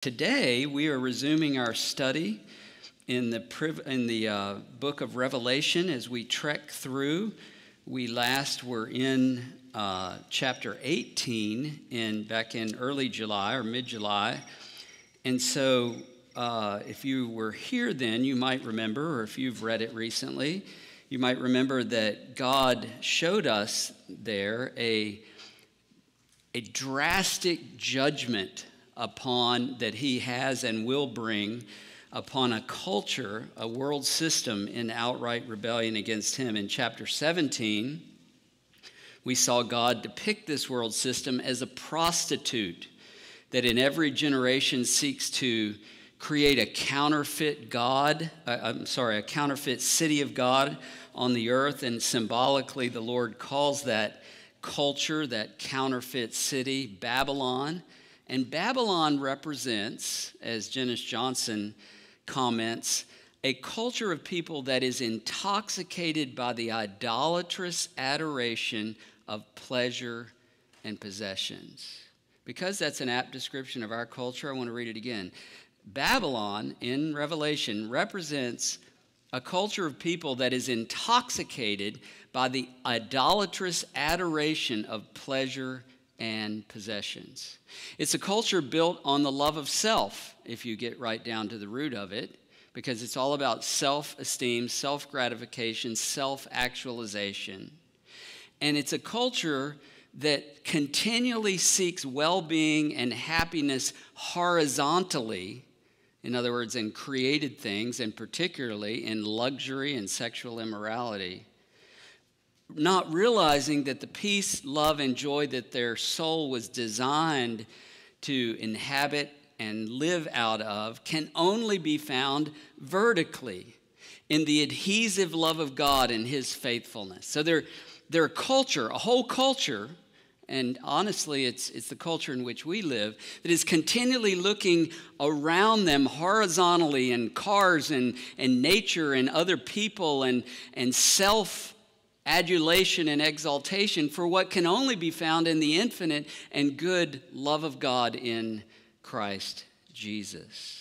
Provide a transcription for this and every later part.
Today, we are resuming our study in the, in the uh, book of Revelation as we trek through. We last were in uh, chapter 18 in, back in early July or mid July. And so, uh, if you were here then, you might remember, or if you've read it recently, you might remember that God showed us there a, a drastic judgment upon that he has and will bring upon a culture, a world system in outright rebellion against him. In chapter 17, we saw God depict this world system as a prostitute that in every generation seeks to create a counterfeit God, uh, I'm sorry, a counterfeit city of God on the earth. And symbolically, the Lord calls that culture, that counterfeit city, Babylon. And Babylon represents, as Dennis Johnson comments, a culture of people that is intoxicated by the idolatrous adoration of pleasure and possessions. Because that's an apt description of our culture, I want to read it again. Babylon in Revelation represents a culture of people that is intoxicated by the idolatrous adoration of pleasure and possessions. It's a culture built on the love of self, if you get right down to the root of it, because it's all about self esteem, self gratification, self actualization. And it's a culture that continually seeks well being and happiness horizontally. In other words, in created things, and particularly in luxury and sexual immorality not realizing that the peace, love, and joy that their soul was designed to inhabit and live out of can only be found vertically in the adhesive love of God and His faithfulness. So their, their culture, a whole culture, and honestly, it's, it's the culture in which we live, that is continually looking around them horizontally in cars and, and nature and other people and, and self adulation and exaltation for what can only be found in the infinite and good love of God in Christ Jesus.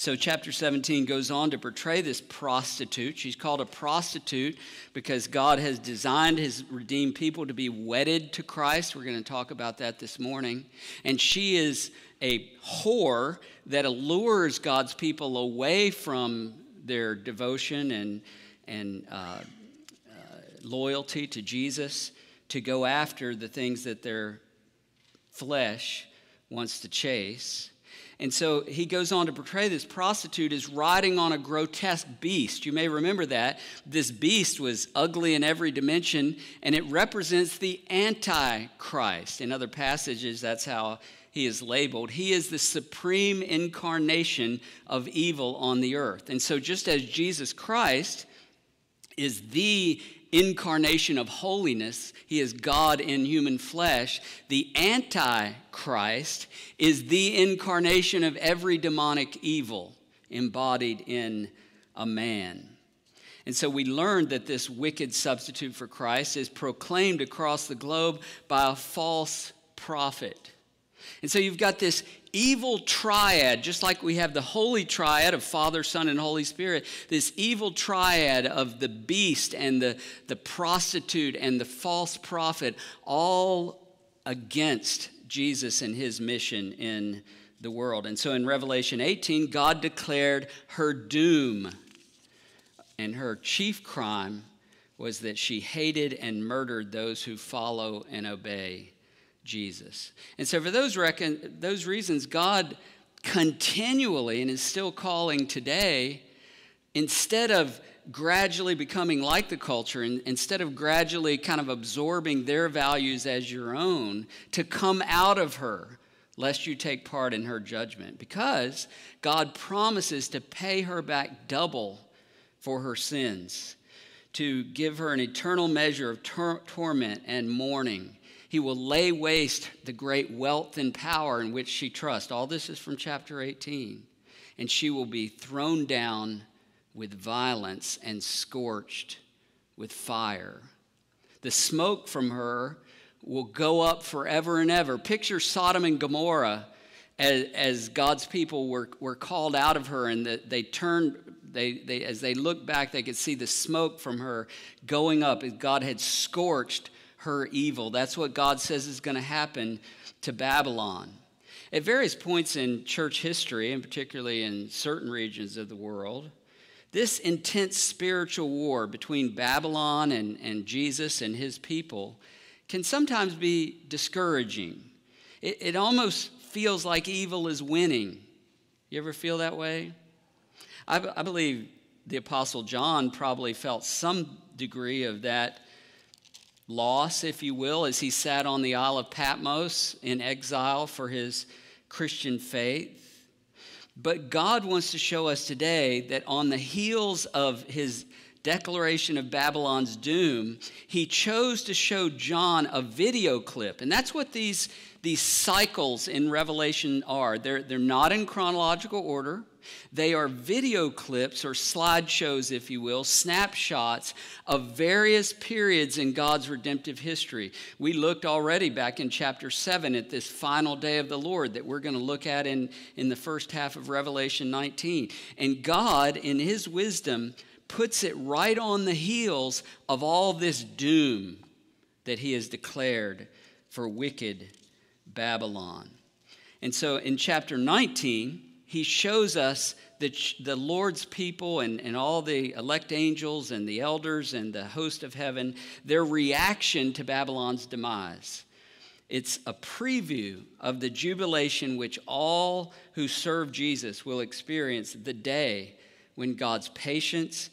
So, chapter 17 goes on to portray this prostitute. She's called a prostitute because God has designed his redeemed people to be wedded to Christ. We're going to talk about that this morning. And she is a whore that allures God's people away from their devotion and, and uh, loyalty to Jesus to go after the things that their flesh wants to chase. And so he goes on to portray this prostitute as riding on a grotesque beast. You may remember that. This beast was ugly in every dimension, and it represents the Antichrist. In other passages, that's how he is labeled. He is the supreme incarnation of evil on the earth. And so, just as Jesus Christ is the incarnation of holiness. He is God in human flesh. The Antichrist is the incarnation of every demonic evil embodied in a man. And so we learned that this wicked substitute for Christ is proclaimed across the globe by a false prophet. And so you've got this evil triad, just like we have the holy triad of Father, Son, and Holy Spirit, this evil triad of the beast and the, the prostitute and the false prophet, all against Jesus and his mission in the world. And so in Revelation 18, God declared her doom, and her chief crime was that she hated and murdered those who follow and obey Jesus. And so, for those, reckon, those reasons, God continually and is still calling today, instead of gradually becoming like the culture, and instead of gradually kind of absorbing their values as your own, to come out of her, lest you take part in her judgment. Because God promises to pay her back double for her sins, to give her an eternal measure of tor- torment and mourning he will lay waste the great wealth and power in which she trusts. All this is from chapter 18. And she will be thrown down with violence and scorched with fire. The smoke from her will go up forever and ever. Picture Sodom and Gomorrah as, as God's people were, were called out of her and the, they turned, they, they, as they looked back, they could see the smoke from her going up God had scorched her evil. That's what God says is going to happen to Babylon. At various points in church history, and particularly in certain regions of the world, this intense spiritual war between Babylon and, and Jesus and his people can sometimes be discouraging. It, it almost feels like evil is winning. You ever feel that way? I, I believe the Apostle John probably felt some degree of that loss, if you will, as he sat on the Isle of Patmos in exile for his Christian faith. But God wants to show us today that on the heels of his declaration of Babylon's doom, he chose to show John a video clip. And that's what these, these cycles in Revelation are. They're, they're not in chronological order. They are video clips or slideshows, if you will, snapshots of various periods in God's redemptive history. We looked already back in chapter 7 at this final day of the Lord that we're going to look at in, in the first half of Revelation 19. And God, in His wisdom, puts it right on the heels of all this doom that He has declared for wicked Babylon. And so in chapter 19, he shows us that the Lord's people and, and all the elect angels and the elders and the host of heaven, their reaction to Babylon's demise. It's a preview of the jubilation which all who serve Jesus will experience the day when God's patience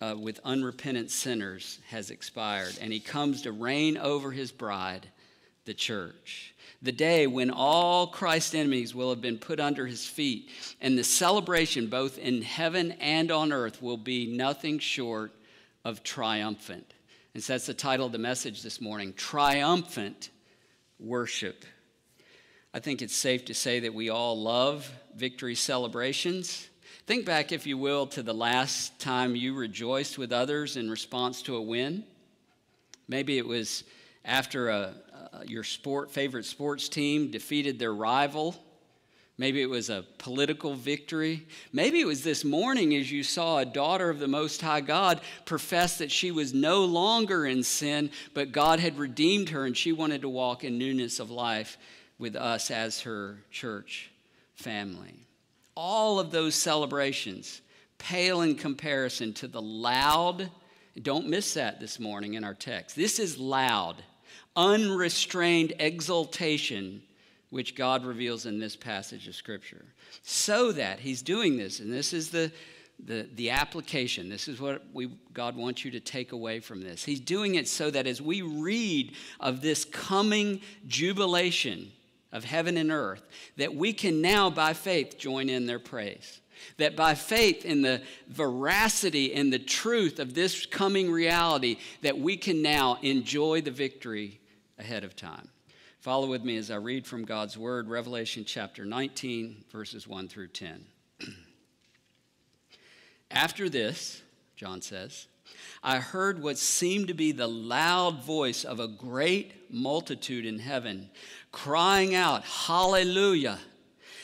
uh, with unrepentant sinners has expired and he comes to reign over his bride, the church the day when all Christ's enemies will have been put under his feet, and the celebration both in heaven and on earth will be nothing short of triumphant. And so that's the title of the message this morning Triumphant Worship. I think it's safe to say that we all love victory celebrations. Think back, if you will, to the last time you rejoiced with others in response to a win. Maybe it was after a, your sport favorite sports team defeated their rival. Maybe it was a political victory. Maybe it was this morning as you saw a daughter of the Most High God profess that she was no longer in sin, but God had redeemed her and she wanted to walk in newness of life with us as her church family. All of those celebrations pale in comparison to the loud, don't miss that this morning in our text. This is loud unrestrained exultation which God reveals in this passage of Scripture. So that He's doing this, and this is the, the, the application. This is what we, God wants you to take away from this. He's doing it so that as we read of this coming jubilation of heaven and earth, that we can now, by faith, join in their praise. That by faith in the veracity and the truth of this coming reality, that we can now enjoy the victory ahead of time. Follow with me as I read from God's Word, Revelation chapter 19, verses 1 through 10. After this, John says, I heard what seemed to be the loud voice of a great multitude in heaven, crying out, Hallelujah!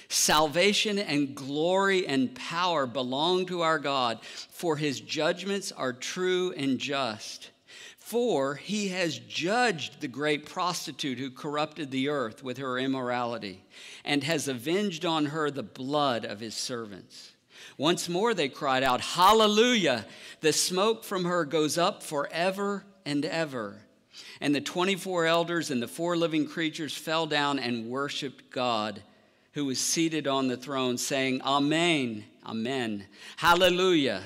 Salvation and glory and power belong to our God, for his judgments are true and just. For he has judged the great prostitute who corrupted the earth with her immorality, and has avenged on her the blood of his servants. Once more they cried out, Hallelujah! The smoke from her goes up forever and ever. And the 24 elders and the four living creatures fell down and worshiped God, who was seated on the throne, saying, Amen, Amen, Hallelujah.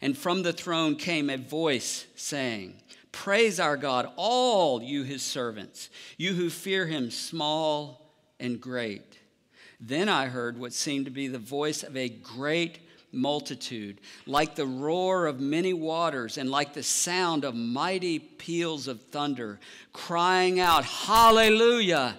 And from the throne came a voice saying, Praise our God, all you his servants, you who fear him, small and great. Then I heard what seemed to be the voice of a great multitude, like the roar of many waters and like the sound of mighty peals of thunder, crying out, Hallelujah!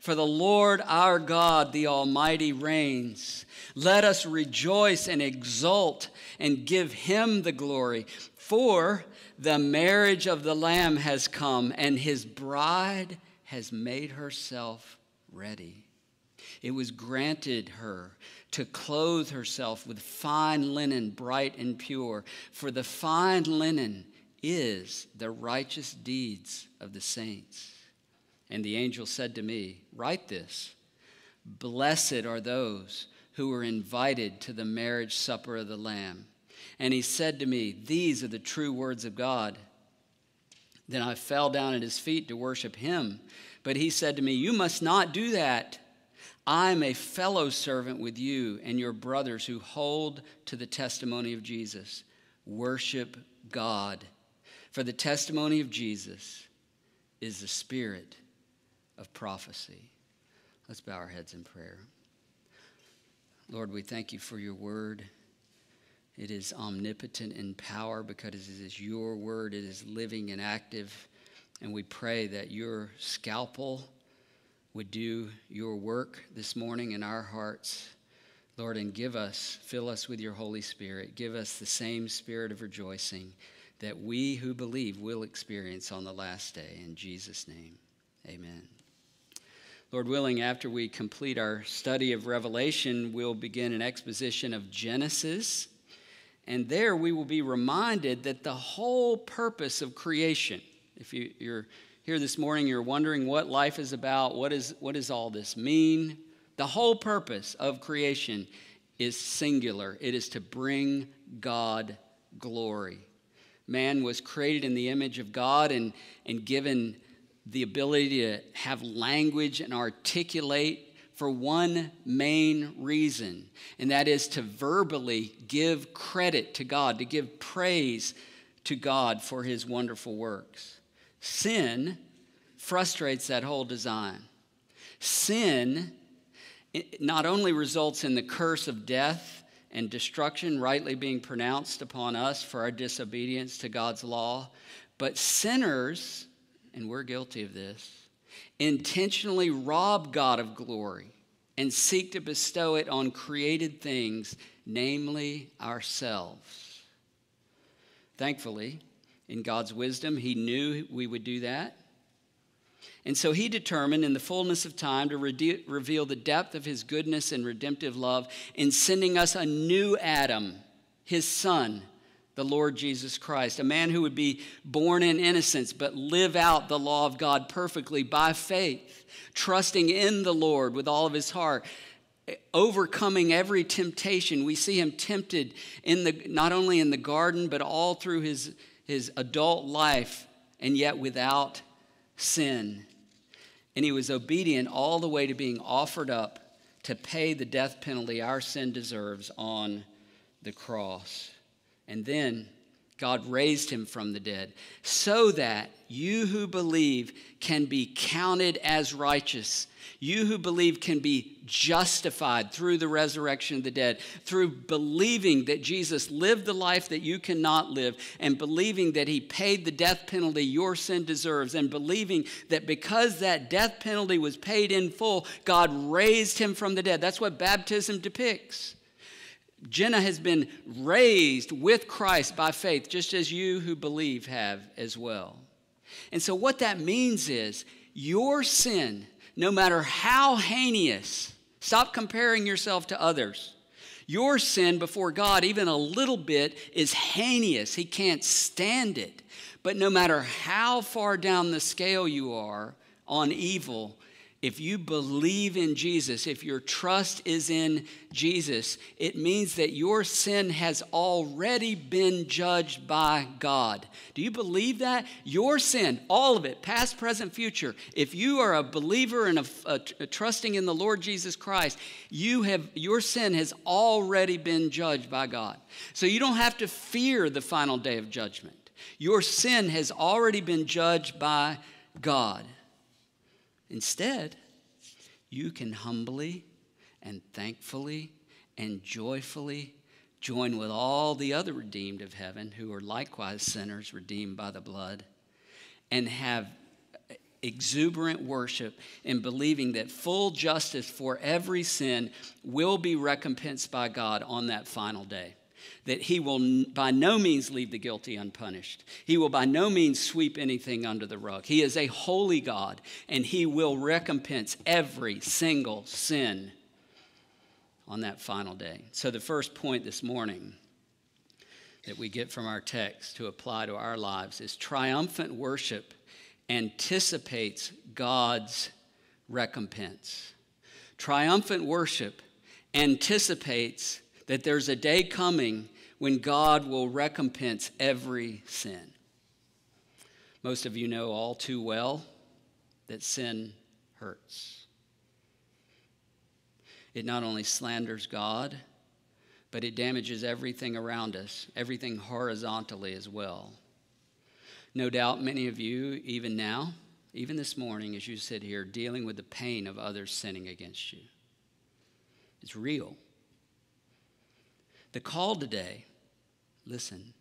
For the Lord our God, the Almighty, reigns. Let us rejoice and exult and give him the glory. For the marriage of the Lamb has come, and his bride has made herself ready. it was granted her to clothe herself with fine linen, bright and pure. For the fine linen is the righteous deeds of the saints. And the angel said to me, Write this Blessed are those who are invited to the marriage supper of the Lamb. And he said to me, These are the true words of God. Then I fell down at his feet to worship him. But he said to me, You must not do that. I'm a fellow servant with you and your brothers who hold to the testimony of Jesus. Worship God. For the testimony of Jesus is the spirit of prophecy. Let's bow our heads in prayer. Lord, we thank you for your word. It is omnipotent in power because it is your word. It is living and active. And we pray that your scalpel would do your work this morning in our hearts. Lord, and give us, fill us with your Holy Spirit. Give us the same spirit of rejoicing that we who believe will experience on the last day. In Jesus' name, amen. Lord willing, after we complete our study of Revelation, we'll begin an exposition of Genesis. And there we will be reminded that the whole purpose of creation, if you, are here this morning, you're wondering what life is about, what, is, what does all this mean? The whole purpose of creation is singular it is to bring God glory. Man was created in the image of God and, and given the ability to have language and articulate for one main reason, and that is to verbally give credit to God, to give praise to God for his wonderful works. Sin frustrates that whole design. Sin not only results in the curse of death and destruction rightly being pronounced upon us for our disobedience to God's law, but sinners and we're guilty of this, intentionally rob God of glory and seek to bestow it on created things, namely ourselves. Thankfully, in God's wisdom, He knew we would do that. And so He determined in the fullness of time to re- reveal the depth of His goodness and redemptive love in sending us a new Adam, His Son the Lord Jesus Christ, a man who would be born in innocence but live out the law of God perfectly by faith, trusting in the Lord with all of his heart, overcoming every temptation. We see him tempted in the not only in the garden but all through his his adult life and yet without sin. And he was obedient all the way to being offered up to pay the death penalty our sin deserves on the cross. And then God raised him from the dead so that you who believe can be counted as righteous. You who believe can be justified through the resurrection of the dead, through believing that Jesus lived the life that you cannot live, and believing that he paid the death penalty your sin deserves, and believing that because that death penalty was paid in full, God raised him from the dead. That's what baptism depicts. Jenna has been raised with Christ by faith, just as you who believe have as well. And so, what that means is your sin, no matter how heinous, stop comparing yourself to others. Your sin before God, even a little bit, is heinous. He can't stand it. But no matter how far down the scale you are on evil, if you believe in Jesus, if your trust is in Jesus, it means that your sin has already been judged by God. Do you believe that? Your sin, all of it, past, present, future, if you are a believer and a, a, a trusting in the Lord Jesus Christ, you have your sin has already been judged by God. So you don't have to fear the final day of judgment. Your sin has already been judged by God. Instead, you can humbly and thankfully and joyfully join with all the other redeemed of heaven who are likewise sinners redeemed by the blood and have exuberant worship in believing that full justice for every sin will be recompensed by God on that final day. That he will by no means leave the guilty unpunished. He will by no means sweep anything under the rug. He is a holy God, and he will recompense every single sin on that final day. So, the first point this morning that we get from our text to apply to our lives is triumphant worship anticipates God's recompense. Triumphant worship anticipates that there's a day coming when God will recompense every sin. Most of you know all too well that sin hurts. It not only slanders God, but it damages everything around us, everything horizontally as well. No doubt many of you, even now, even this morning, as you sit here, dealing with the pain of others sinning against you. It's real. The call today, listen,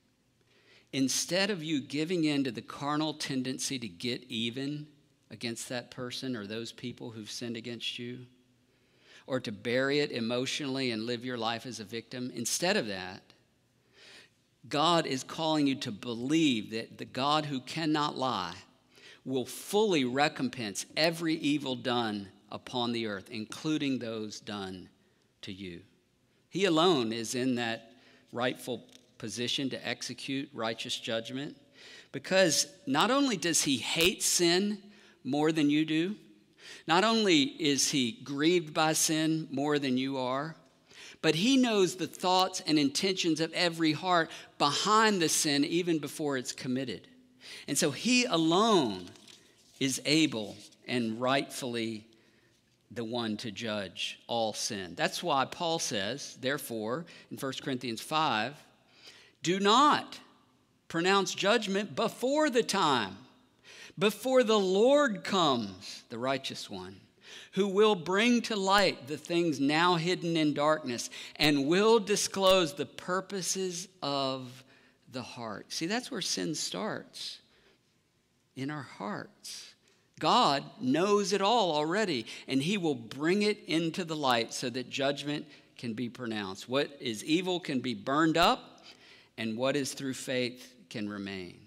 instead of you giving in to the carnal tendency to get even against that person or those people who've sinned against you, or to bury it emotionally and live your life as a victim, instead of that, God is calling you to believe that the God who cannot lie will fully recompense every evil done upon the earth, including those done to you. He alone is in that rightful position to execute righteous judgment because not only does he hate sin more than you do, not only is he grieved by sin more than you are, but he knows the thoughts and intentions of every heart behind the sin even before it's committed. And so he alone is able and rightfully the one to judge all sin. That's why Paul says, therefore, in 1 Corinthians 5, do not pronounce judgment before the time, before the Lord comes, the righteous one, who will bring to light the things now hidden in darkness and will disclose the purposes of the heart. See, that's where sin starts in our hearts. God knows it all already, and He will bring it into the light so that judgment can be pronounced. What is evil can be burned up, and what is through faith can remain.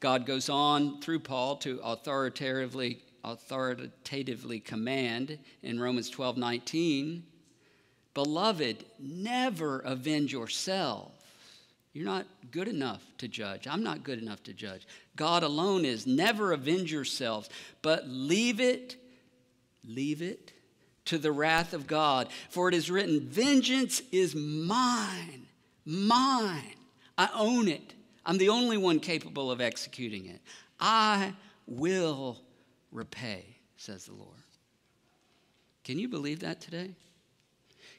God goes on through Paul to authoritatively, authoritatively command in Romans 12 19, Beloved, never avenge yourself you're not good enough to judge. I'm not good enough to judge. God alone is. Never avenge yourselves, but leave it, leave it to the wrath of God. For it is written, Vengeance is mine, mine. I own it. I'm the only one capable of executing it. I will repay, says the Lord. Can you believe that today?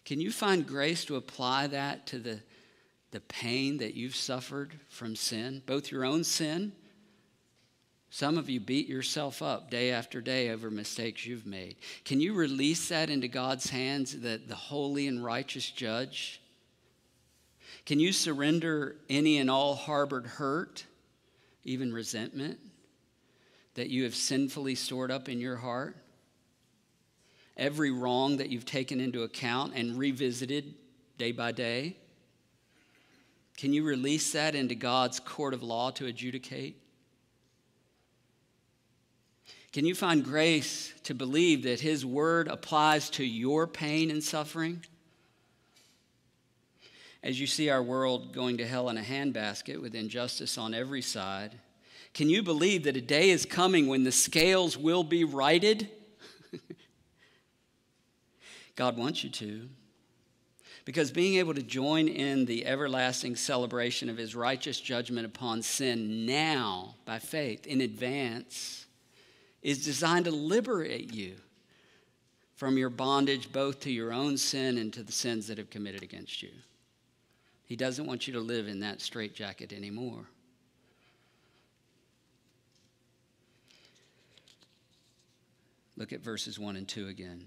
Can you find grace to apply that to the the pain that you've suffered from sin, both your own sin. Some of you beat yourself up day after day over mistakes you've made. Can you release that into God's hands, the, the holy and righteous judge? Can you surrender any and all harbored hurt, even resentment, that you have sinfully stored up in your heart? Every wrong that you've taken into account and revisited day by day? Can you release that into God's court of law to adjudicate? Can you find grace to believe that His word applies to your pain and suffering? As you see our world going to hell in a handbasket with injustice on every side, can you believe that a day is coming when the scales will be righted? God wants you to. Because being able to join in the everlasting celebration of his righteous judgment upon sin now by faith in advance is designed to liberate you from your bondage both to your own sin and to the sins that have committed against you. He doesn't want you to live in that straitjacket anymore. Look at verses 1 and 2 again.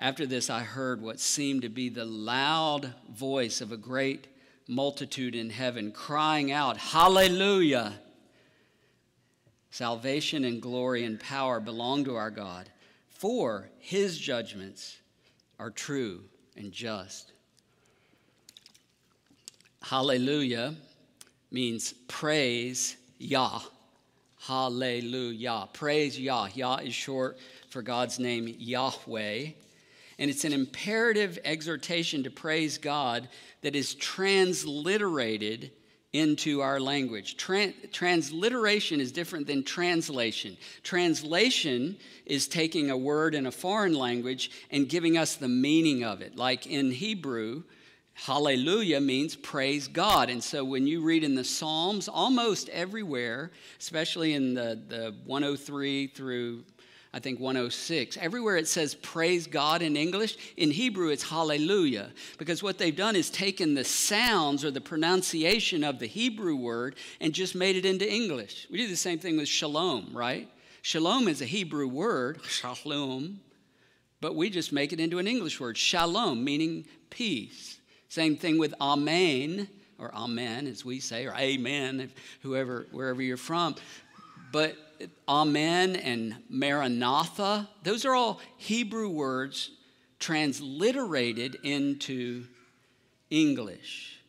After this, I heard what seemed to be the loud voice of a great multitude in heaven crying out, Hallelujah! Salvation and glory and power belong to our God, for his judgments are true and just. hallelujah means praise Yah. Hallelujah. Praise Yah. Yah is short for God's name, Yahweh. And it's an imperative exhortation to praise God that is transliterated into our language. transliteration is different than translation. Translation is taking a word in a foreign language and giving us the meaning of it. Like in Hebrew, hallelujah means praise God. And so when you read in the Psalms, almost everywhere, especially in the, the 103 through I think 106. Everywhere it says praise God in English, in Hebrew it's hallelujah. Because what they've done is taken the sounds or the pronunciation of the Hebrew word and just made it into English. We do the same thing with shalom, right? Shalom is a Hebrew word, shalom, but we just make it into an English word, shalom, meaning peace. Same thing with amen, or amen as we say, or amen, whoever, wherever you're from. But Amen and Maranatha, those are all Hebrew words transliterated into English.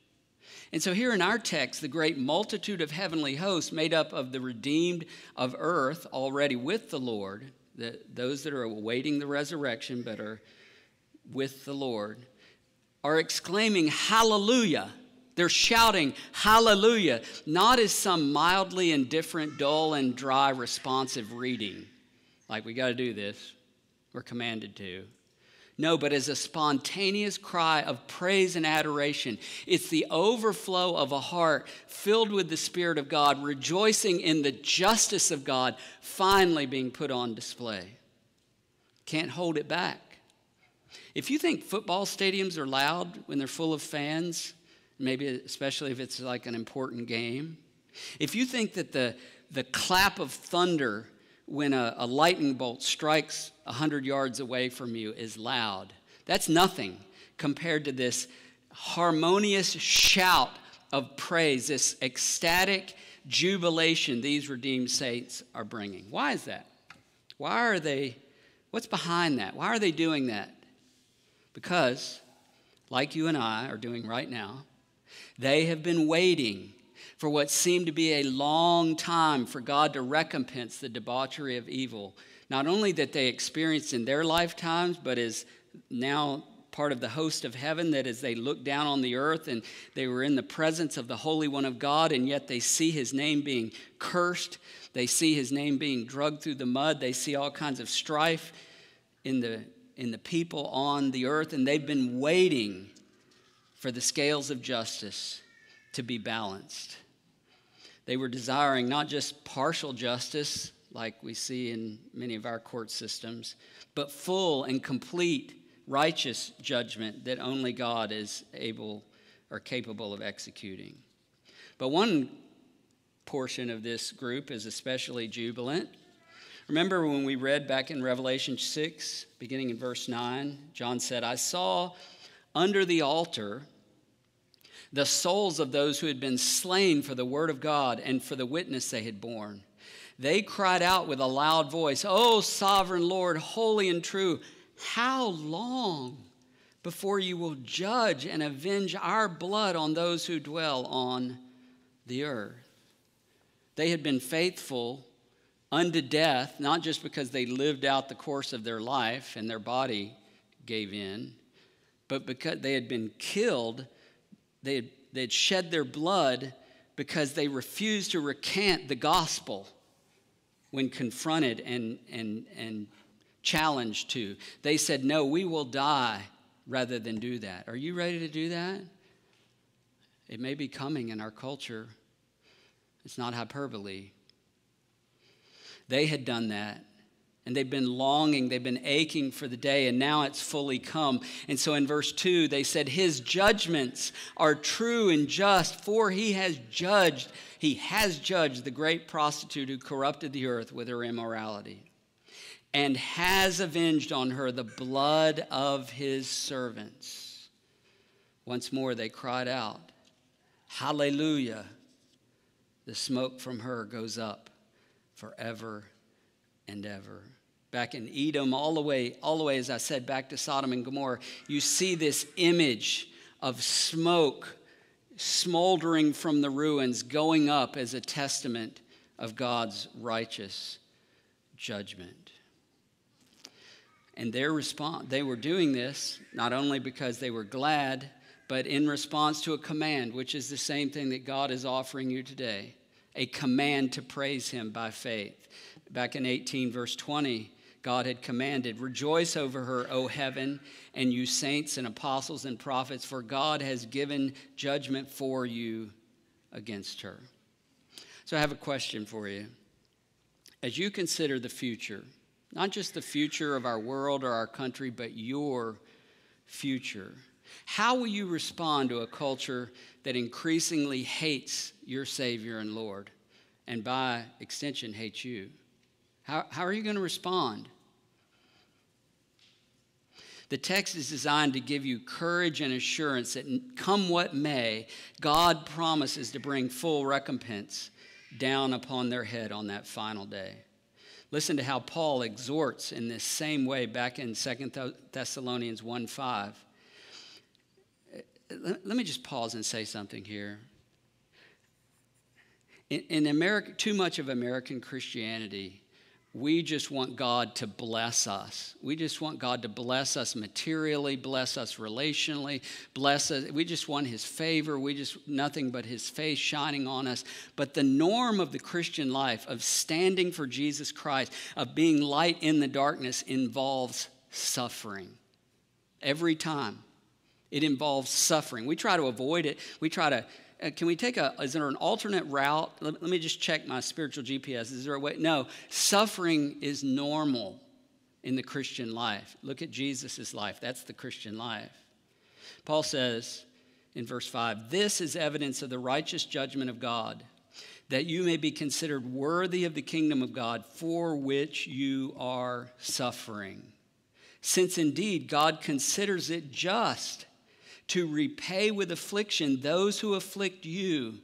And so, here in our text, the great multitude of heavenly hosts, made up of the redeemed of earth already with the Lord, the, those that are awaiting the resurrection but are with the Lord, are exclaiming, Hallelujah! They're shouting hallelujah, not as some mildly indifferent, dull, and dry responsive reading, like we got to do this, we're commanded to. No, but as a spontaneous cry of praise and adoration. It's the overflow of a heart filled with the Spirit of God, rejoicing in the justice of God finally being put on display. Can't hold it back. If you think football stadiums are loud when they're full of fans, maybe especially if it's like an important game. If you think that the, the clap of thunder when a, a lightning bolt strikes 100 yards away from you is loud, that's nothing compared to this harmonious shout of praise, this ecstatic jubilation these redeemed saints are bringing. Why is that? Why are they, what's behind that? Why are they doing that? Because, like you and I are doing right now, they have been waiting for what seemed to be a long time for God to recompense the debauchery of evil, not only that they experienced in their lifetimes, but is now part of the host of heaven that as they look down on the earth and they were in the presence of the Holy One of God, and yet they see his name being cursed, they see his name being drugged through the mud, they see all kinds of strife in the, in the people on the earth, and they've been waiting for the scales of justice to be balanced. They were desiring not just partial justice, like we see in many of our court systems, but full and complete righteous judgment that only God is able or capable of executing. But one portion of this group is especially jubilant. Remember when we read back in Revelation 6, beginning in verse 9, John said, I saw under the altar the souls of those who had been slain for the word of God and for the witness they had borne. They cried out with a loud voice, O sovereign Lord, holy and true, how long before you will judge and avenge our blood on those who dwell on the earth? They had been faithful unto death, not just because they lived out the course of their life and their body gave in, but because they had been killed they had, they had shed their blood because they refused to recant the gospel when confronted and, and, and challenged to. They said, No, we will die rather than do that. Are you ready to do that? It may be coming in our culture. It's not hyperbole. They had done that. And they've been longing, they've been aching for the day, and now it's fully come. And so in verse 2, they said, His judgments are true and just, for he has judged, he has judged the great prostitute who corrupted the earth with her immorality, and has avenged on her the blood of his servants. Once more they cried out, Hallelujah! The smoke from her goes up forever and ever. Back in Edom, all the way, all the way, as I said, back to Sodom and Gomorrah, you see this image of smoke smoldering from the ruins, going up as a testament of God's righteous judgment. And their response, they were doing this not only because they were glad, but in response to a command, which is the same thing that God is offering you today a command to praise Him by faith. Back in 18, verse 20, God had commanded, Rejoice over her, O heaven, and you saints and apostles and prophets, for God has given judgment for you against her. So I have a question for you. As you consider the future, not just the future of our world or our country, but your future, how will you respond to a culture that increasingly hates your Savior and Lord, and by extension, hates you? How, how are you going to respond? The text is designed to give you courage and assurance that, come what may, God promises to bring full recompense down upon their head on that final day. Listen to how Paul exhorts in this same way back in 2 Thessalonians 1 5. Uh, let me just pause and say something here. In, in America, too much of American Christianity we just want God to bless us. We just want God to bless us materially, bless us relationally, bless us. We just want His favor. We just, nothing but His face shining on us. But the norm of the Christian life, of standing for Jesus Christ, of being light in the darkness, involves suffering. Every time. It involves suffering. We try to avoid it. We try to Uh, can we take a, is there an alternate route? Let, let me just check my spiritual GPS. Is there a way? No, suffering is normal in the Christian life. Look at Jesus' life. That's the Christian life. Paul says in verse 5 This is evidence of the righteous judgment of God, that you may be considered worthy of the kingdom of God for which you are suffering. Since indeed God considers it just to repay with affliction those who afflict you,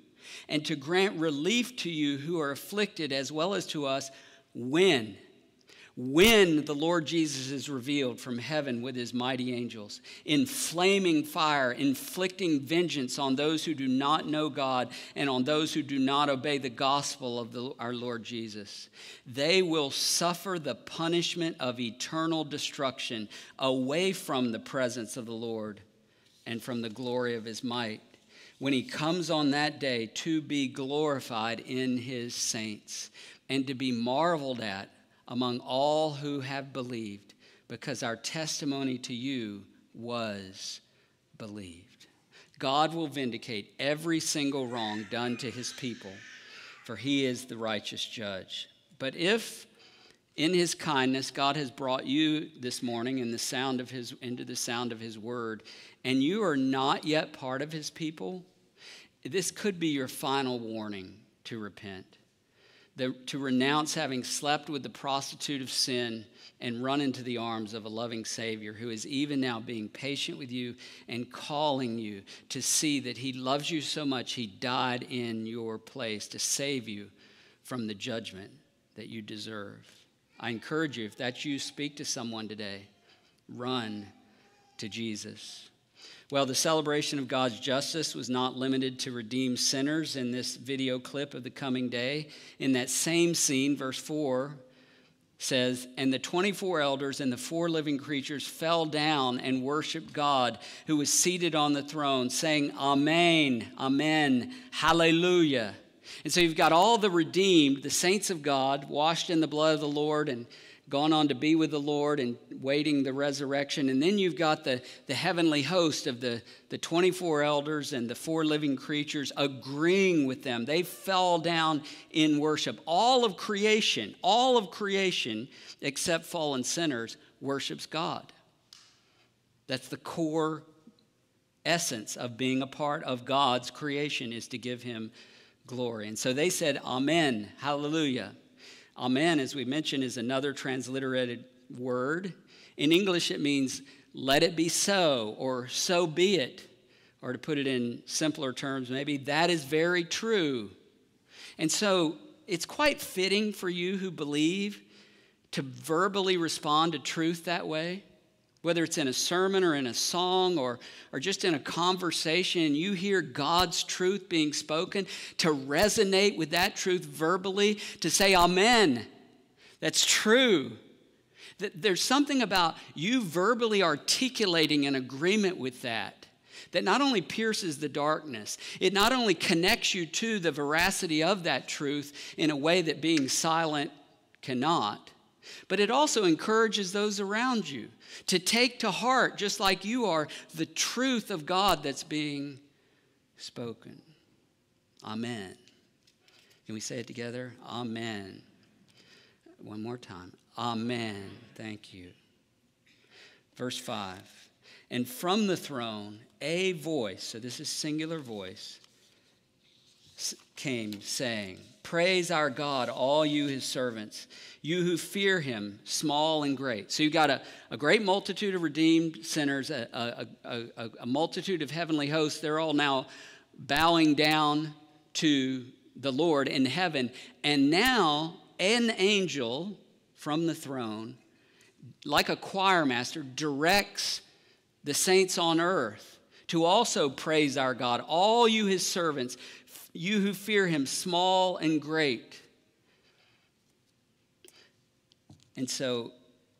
and to grant relief to you who are afflicted, as well as to us, when? When the Lord Jesus is revealed from heaven with his mighty angels, in flaming fire, inflicting vengeance on those who do not know God and on those who do not obey the gospel of the, our Lord Jesus. They will suffer the punishment of eternal destruction away from the presence of the Lord and from the glory of his might when he comes on that day to be glorified in his saints and to be marveled at among all who have believed, because our testimony to you was believed. God will vindicate every single wrong done to his people, for he is the righteous judge. But if in his kindness god has brought you this morning in the sound of his into the sound of his word and you are not yet part of his people this could be your final warning to repent the, to renounce having slept with the prostitute of sin and run into the arms of a loving Savior who is even now being patient with you and calling you to see that He loves you so much, He died in your place to save you from the judgment that you deserve. I encourage you, if that's you, speak to someone today. Run to Jesus. Well, the celebration of God's justice was not limited to redeemed sinners in this video clip of the coming day. In that same scene, verse 4 says, And the 24 elders and the four living creatures fell down and worshiped God who was seated on the throne, saying, Amen, Amen, Hallelujah. And so you've got all the redeemed, the saints of God, washed in the blood of the Lord and gone on to be with the Lord and waiting the resurrection. And then you've got the, the heavenly host of the, the 24 elders and the four living creatures agreeing with them. They fell down in worship. All of creation, all of creation, except fallen sinners, worships God. That's the core essence of being a part of God's creation is to give him glory. And so they said, Amen, hallelujah. Amen, as we mentioned, is another transliterated word. In English, it means let it be so, or so be it. Or to put it in simpler terms, maybe that is very true. And so it's quite fitting for you who believe to verbally respond to truth that way whether it's in a sermon or in a song or, or just in a conversation, you hear God's truth being spoken, to resonate with that truth verbally, to say, Amen. That's true. That there's something about you verbally articulating an agreement with that that not only pierces the darkness, it not only connects you to the veracity of that truth in a way that being silent cannot, but it also encourages those around you to take to heart, just like you are, the truth of God that's being spoken. Amen. Can we say it together? Amen. One more time. Amen. Thank you. Verse 5. And from the throne, a voice, so this is singular voice, came saying, Praise our God, all you his servants, you who fear him, small and great. So you've got a, a great multitude of redeemed sinners, a, a, a, multitude of heavenly hosts. They're all now bowing down to the Lord in heaven. And now an angel from the throne, like a choir master, directs the saints on earth to also praise our God, all you his servants, you who fear him, small and great. And so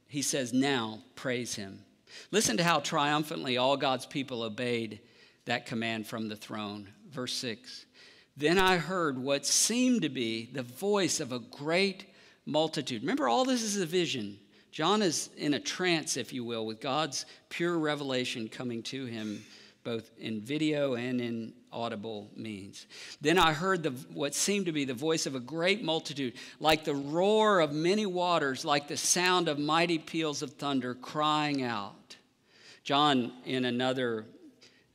he says, Now praise him. Listen to how triumphantly all God's people obeyed that command from the throne. Verse 6 Then I heard what seemed to be the voice of a great multitude. Remember, all this is a vision. John is in a trance, if you will, with God's pure revelation coming to him both in video and in audible means. Then I heard the, what seemed to be the voice of a great multitude, like the roar of many waters, like the sound of mighty peals of thunder, crying out. John, in another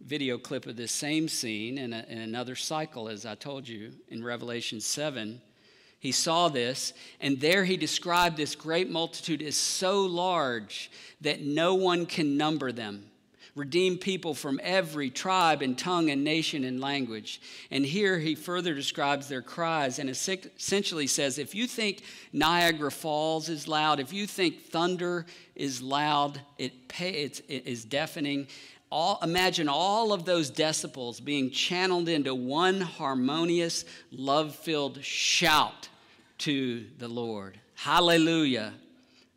video clip of this same scene, in, a, in another cycle, as I told you in Revelation 7, he saw this, and there he described this great multitude as so large that no one can number them redeemed people from every tribe and tongue and nation and language. And here he further describes their cries and essentially says if you think Niagara Falls is loud, if you think thunder is loud, it pay, it is deafening. All, imagine all of those decibels being channeled into one harmonious, love filled shout to the Lord. Hallelujah!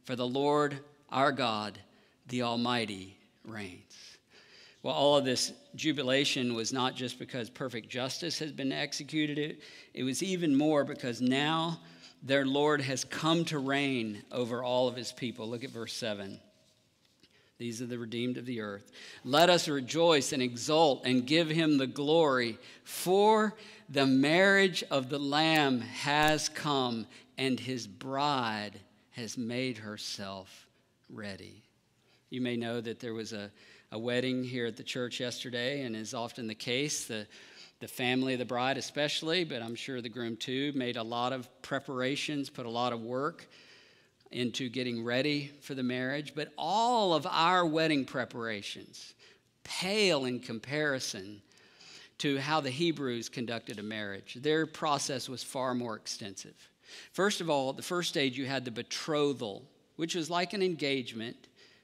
For the Lord our God, the Almighty, reigns. Well, all of this jubilation was not just because perfect justice has been executed, it, it was even more because now their Lord has come to reign over all of his people. Look at verse 7. These are the redeemed of the earth. Let us rejoice and exult and give him the glory, for the marriage of the Lamb has come, and his bride has made herself ready. You may know that there was a a wedding here at the church yesterday, and is often the case, the, the family of the bride, especially, but I'm sure the groom too, made a lot of preparations, put a lot of work into getting ready for the marriage. But all of our wedding preparations pale in comparison to how the Hebrews conducted a marriage. Their process was far more extensive. First of all, the first stage, you had the betrothal, which was like an engagement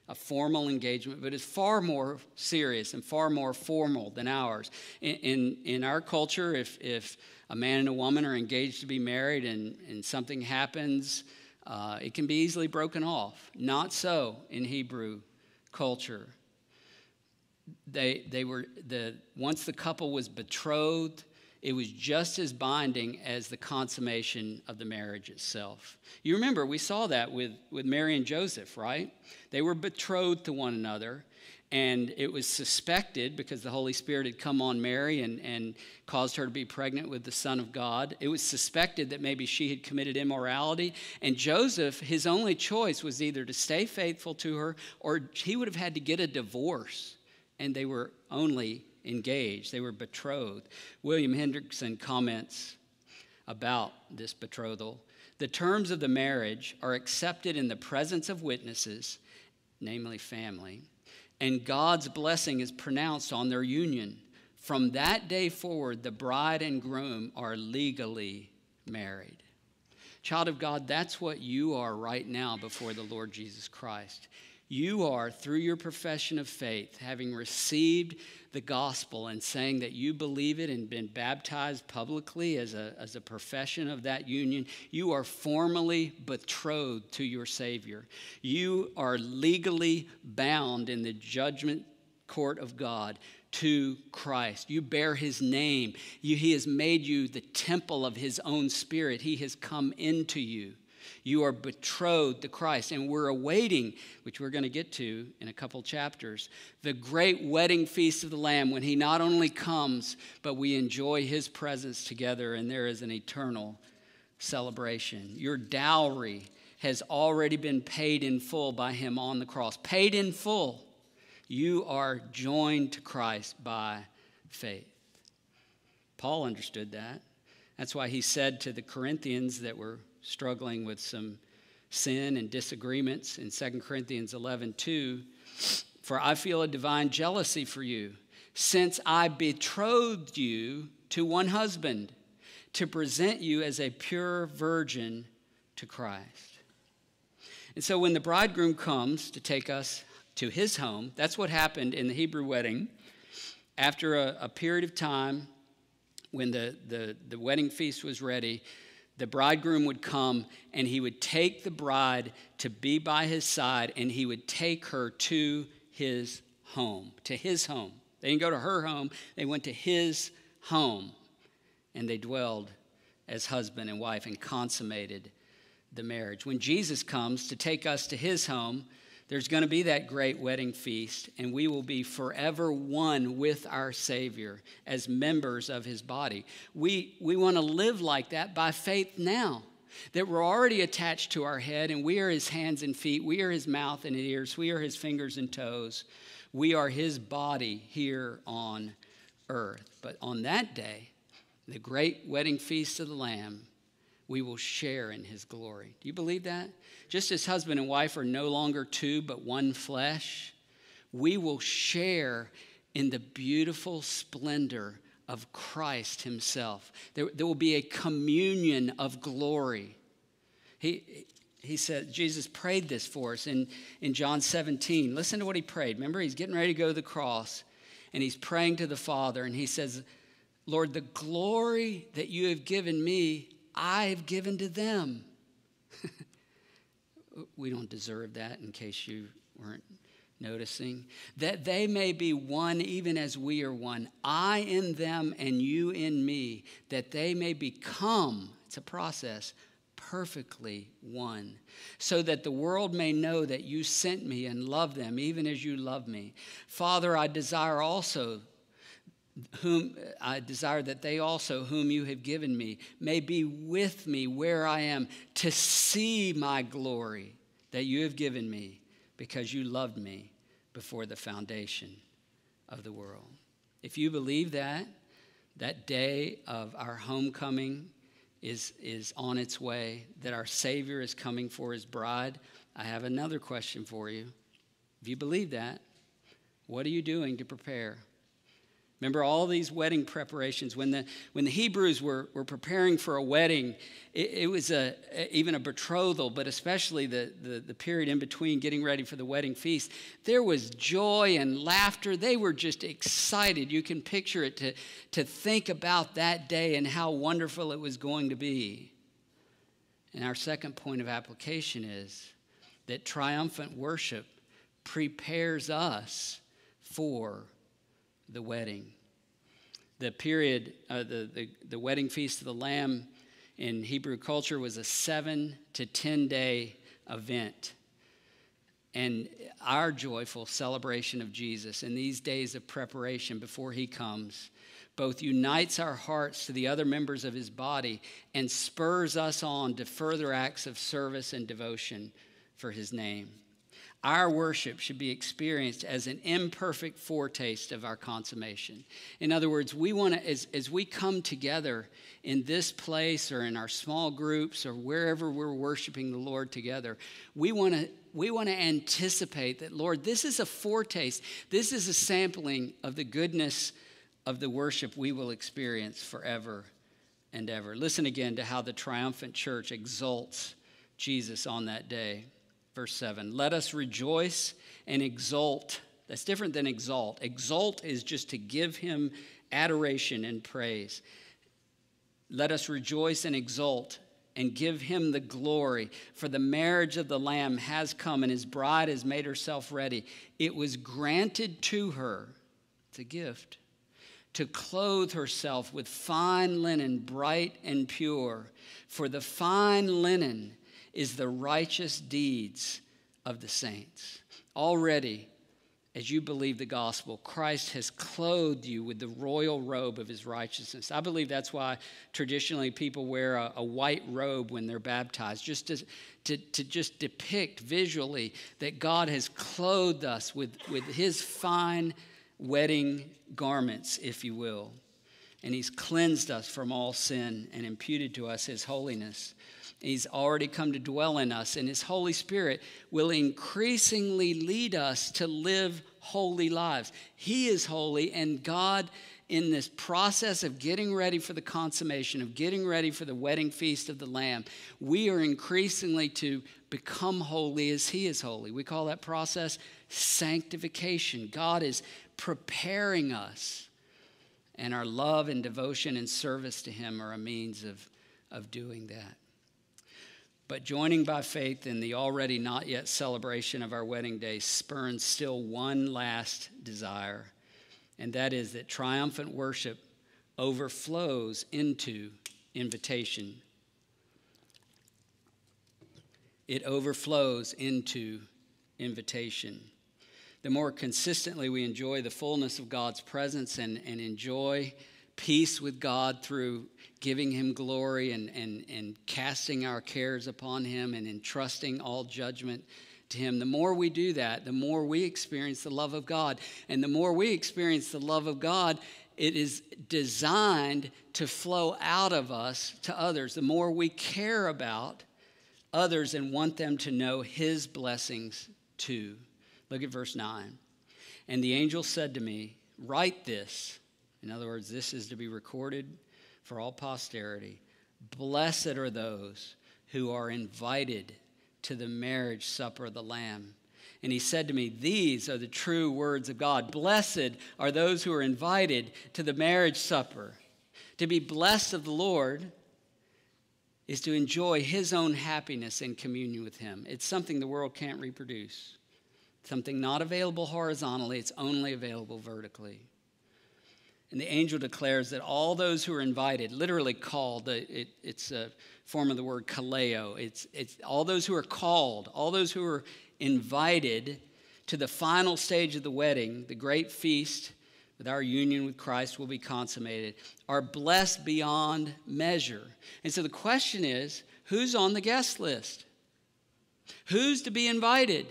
a formal engagement, but it's far more serious and far more formal than ours. In, in, in, our culture, if, if a man and a woman are engaged to be married and, and something happens, uh, it can be easily broken off. Not so in Hebrew culture. They, they were the, once the couple was betrothed, it was just as binding as the consummation of the marriage itself. You remember, we saw that with, with Mary and Joseph, right? They were betrothed to one another, and it was suspected because the Holy Spirit had come on Mary and, and caused her to be pregnant with the Son of God. It was suspected that maybe she had committed immorality, and Joseph, his only choice was either to stay faithful to her or he would have had to get a divorce, and they were only engaged, they were betrothed. William Hendriksen comments about this betrothal. The terms of the marriage are accepted in the presence of witnesses, namely family, and God's blessing is pronounced on their union. From that day forward, the bride and groom are legally married. Child of God, that's what you are right now before the Lord Jesus Christ. You are, through your profession of faith, having received the gospel and saying that you believe it and been baptized publicly as a, as a profession of that union, you are formally betrothed to your Savior. You are legally bound in the judgment court of God to Christ. You bear his name. You, he has made you the temple of his own spirit. He has come into you. You are betrothed to Christ, and we're awaiting, which we're going to get to in a couple chapters, the great wedding feast of the Lamb when He not only comes, but we enjoy His presence together, and there is an eternal celebration. Your dowry has already been paid in full by Him on the cross. Paid in full. You are joined to Christ by faith. Paul understood that. That's why he said to the Corinthians that were struggling with some sin and disagreements in 2 Corinthians 11 2. For I feel a divine jealousy for you, since I betrothed you to one husband to present you as a pure virgin to Christ. And so when the bridegroom comes to take us to his home, that's what happened in the Hebrew wedding. After a, a period of time, when the, the, the wedding feast was ready, the bridegroom would come and he would take the bride to be by his side and he would take her to his home, to his home. They didn't go to her home, they went to his home and they dwelled as husband and wife and consummated the marriage. When Jesus comes to take us to his home, there's going to be that great wedding feast, and we will be forever one with our Savior as members of His body. We, we want to live like that by faith now. That we're already attached to our head, and we are His hands and feet. We are His mouth and ears. We are His fingers and toes. We are His body here on earth. But on that day, the great wedding feast of the Lamb, we will share in his glory. Do you believe that? Just as husband and wife are no longer two, but one flesh, we will share in the beautiful splendor of Christ himself. There, there will be a communion of glory. He, he said, Jesus prayed this for us in, in John 17. Listen to what he prayed. Remember, he's getting ready to go to the cross, and he's praying to the Father, and he says, Lord, the glory that you have given me, I've given to them. we don't deserve that, in case you weren't noticing. That they may be one even as we are one. I in them and you in me. That they may become, it's a process, perfectly one. So that the world may know that you sent me and love them even as you love me. Father, I desire also whom I desire that they also, whom you have given me, may be with me where I am to see my glory that you have given me because you loved me before the foundation of the world. If you believe that, that day of our homecoming is, is on its way, that our Savior is coming for his bride, I have another question for you. If you believe that, what are you doing to prepare? Remember all these wedding preparations. When the, when the Hebrews were, were preparing for a wedding, it, it was a, even a betrothal, but especially the, the, the period in between getting ready for the wedding feast, there was joy and laughter. They were just excited. You can picture it to, to think about that day and how wonderful it was going to be. And our second point of application is that triumphant worship prepares us for the wedding. The period, uh, the, the, the wedding feast of the Lamb in Hebrew culture was a seven to 10 day event. And our joyful celebration of Jesus in these days of preparation before he comes both unites our hearts to the other members of his body and spurs us on to further acts of service and devotion for his name. Our worship should be experienced as an imperfect foretaste of our consummation. In other words, we want to, as, as we come together in this place or in our small groups or wherever we're worshiping the Lord together, we want to we want to anticipate that, Lord, this is a foretaste, this is a sampling of the goodness of the worship we will experience forever and ever. Listen again to how the triumphant church exalts Jesus on that day. Verse 7 Let us rejoice and exult. That's different than exalt. Exult is just to give him adoration and praise. Let us rejoice and exult and give him the glory, for the marriage of the Lamb has come, and his bride has made herself ready. It was granted to her, it's a gift, to clothe herself with fine linen, bright and pure, for the fine linen is the righteous deeds of the saints. Already, as you believe the gospel, Christ has clothed you with the royal robe of his righteousness. I believe that's why traditionally people wear a, a white robe when they're baptized, just to, to, to, just depict visually that God has clothed us with, with his fine wedding garments, if you will. And he's cleansed us from all sin and imputed to us his holiness. He's already come to dwell in us, and His Holy Spirit will increasingly lead us to live holy lives. He is holy, and God, in this process of getting ready for the consummation, of getting ready for the wedding feast of the Lamb, we are increasingly to become holy as He is holy. We call that process sanctification. God is preparing us, and our love and devotion and service to Him are a means of, of doing that. But joining by faith in the already not yet celebration of our wedding day spurns still one last desire, and that is that triumphant worship overflows into invitation. It overflows into invitation. The more consistently we enjoy the fullness of God's presence and, and enjoy peace with God through giving Him glory and, and, and casting our cares upon Him and entrusting all judgment to Him. The more we do that, the more we experience the love of God. And the more we experience the love of God, it is designed to flow out of us to others. The more we care about others and want them to know His blessings too. Look at verse 9. And the angel said to me, Write this in other words, this is to be recorded for all posterity. Blessed are those who are invited to the marriage supper of the Lamb. And he said to me, These are the true words of God. Blessed are those who are invited to the marriage supper. To be blessed of the Lord is to enjoy his own happiness in communion with him. It's something the world can't reproduce, something not available horizontally, it's only available vertically. And the angel declares that all those who are invited, literally called, it, it's a form of the word kaleo. It's, it's all those who are called, all those who are invited to the final stage of the wedding, the great feast with our union with Christ will be consummated, are blessed beyond measure. And so the question is who's on the guest list? Who's to be invited?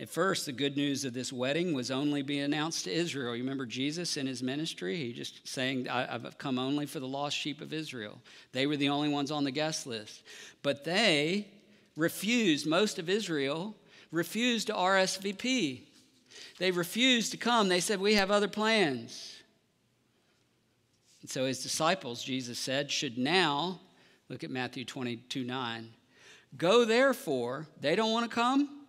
At first, the good news of this wedding was only being announced to Israel. You remember Jesus in his ministry? He just saying, I've come only for the lost sheep of Israel. They were the only ones on the guest list. But they refused, most of Israel refused to RSVP. They refused to come. They said, We have other plans. And so his disciples, Jesus said, should now, look at Matthew 22 9, go therefore, they don't want to come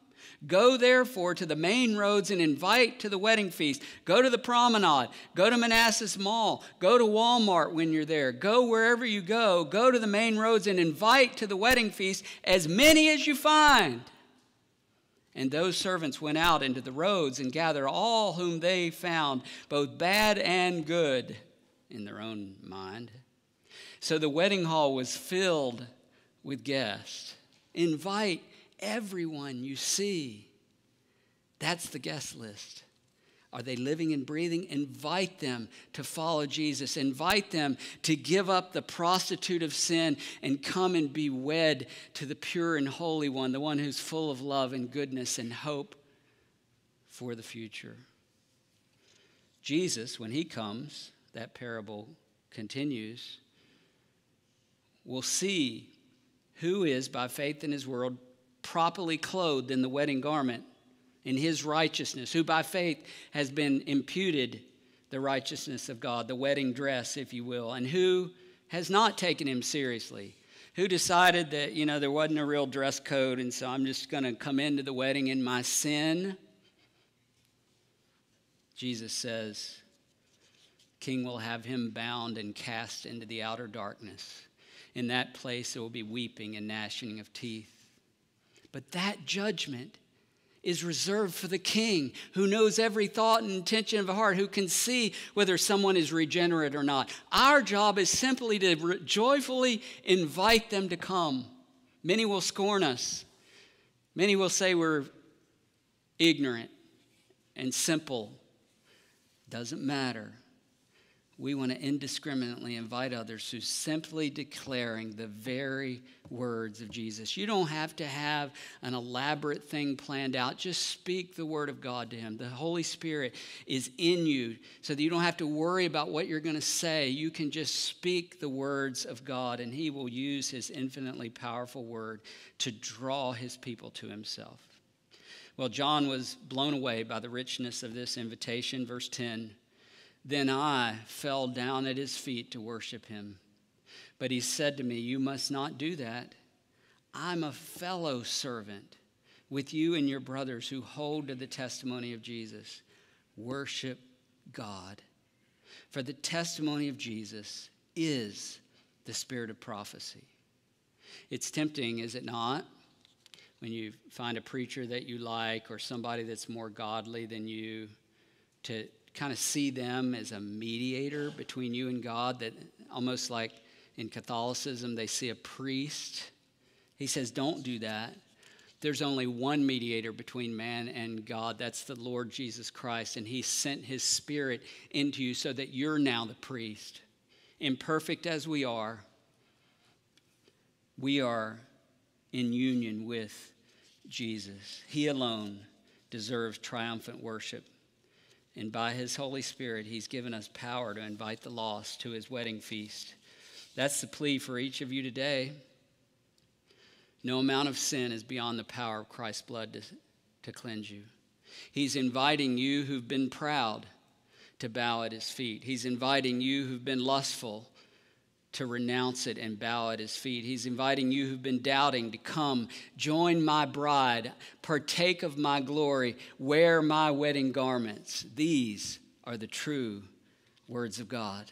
Go therefore to the main roads and invite to the wedding feast. Go to the promenade. Go to Manassas Mall. Go to Walmart when you're there. Go wherever you go. Go to the main roads and invite to the wedding feast as many as you find. And those servants went out into the roads and gathered all whom they found, both bad and good, in their own mind. So the wedding hall was filled with guests. Invite everyone you see. That's the guest list. Are they living and breathing? Invite them to follow Jesus. Invite them to give up the prostitute of sin and come and be wed to the pure and holy one, the one who's full of love and goodness and hope for the future. Jesus, when he comes, that parable continues, will see who is, by faith in his word, properly clothed in the wedding garment, in his righteousness, who by faith has been imputed the righteousness of God, the wedding dress, if you will, and who has not taken him seriously, Who decided that, you know, there wasn't a real dress code and so I'm just going to come into the wedding in my sin? Jesus says, King will have him bound and cast into the outer darkness. In that place there will be weeping and gnashing of teeth. But that judgment is reserved for the king who knows every thought and intention of the heart, who can see whether someone is regenerate or not. Our job is simply to re- joyfully invite them to come. Many will scorn us, many will say we're ignorant and simple. Doesn't matter we want to indiscriminately invite others through simply declaring the very words of Jesus. You don't have to have an elaborate thing planned out. Just speak the word of God to him. The Holy Spirit is in you so that you don't have to worry about what you're going to say. You can just speak the words of God, and he will use his infinitely powerful word to draw his people to himself. Well, John was blown away by the richness of this invitation. Verse 10 then I fell down at his feet to worship him. But he said to me, You must not do that. I'm a fellow servant with you and your brothers who hold to the testimony of Jesus. Worship God. For the testimony of Jesus is the spirit of prophecy. It's tempting, is it not? When you find a preacher that you like or somebody that's more godly than you to kind of see them as a mediator between you and God, that almost like in Catholicism, they see a priest. He says, Don't do that. There's only one mediator between man and God. That's the Lord Jesus Christ. And He sent His Spirit into you so that you're now the priest. Imperfect as we are, we are in union with Jesus. He alone deserves triumphant worship. And by his Holy Spirit, he's given us power to invite the lost to his wedding feast. That's the plea for each of you today. No amount of sin is beyond the power of Christ's blood to, to cleanse you. He's inviting you who've been proud to bow at his feet. He's inviting you who've been lustful to renounce it and bow at his feet. He's inviting you who've been doubting to come, join my bride, partake of my glory, wear my wedding garments. These are the true words of God.